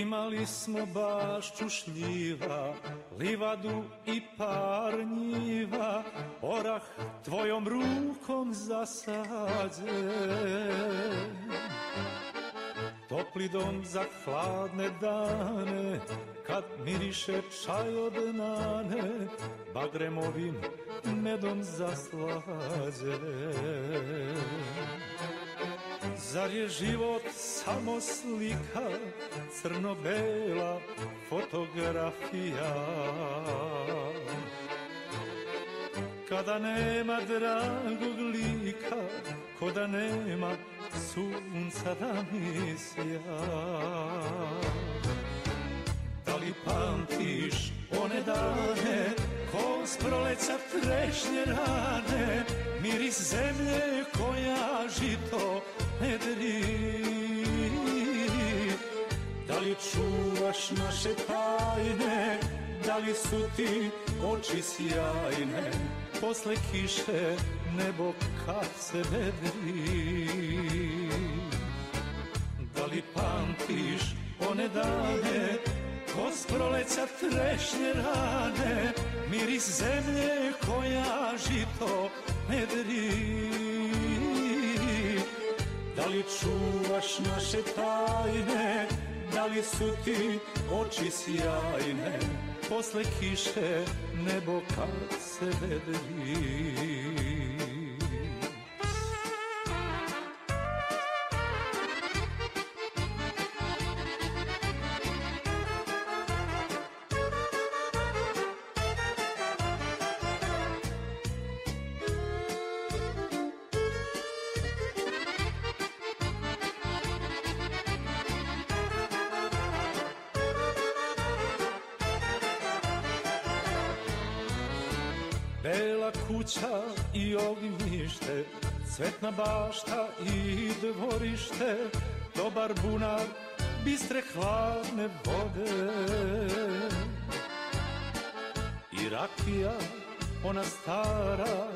Imali smo bašću šljiva, livadu i par njiva, orah tvojom rukom zasađen. Topli dom za hladne dane, kad miriše čaj od nane, bagremovim medom zaslađen. Zar je život samo slika, crno-bela fotografija? Kada nema dragog lika, ko da nema sunca da mi. Da li pamtiš one dane, ko s proleća trešnje rane, miris zemlje koja žito nedri Da li čuvaš naše tajne? Da li su ti oči sjajne? Posle kiše nebo kad se vedri. Da li pamtiš one dane Ko s trešnje rane? Miris zemlje koja žito nedri da li čuvaš naše tajne, da li su ti oči sjajne, posle kiše nebo kad se vedri. Bela kuća i ognjište, cvetna bašta i dvorište, dobar bunar, bistre hladne vode. I rakija, ona stara,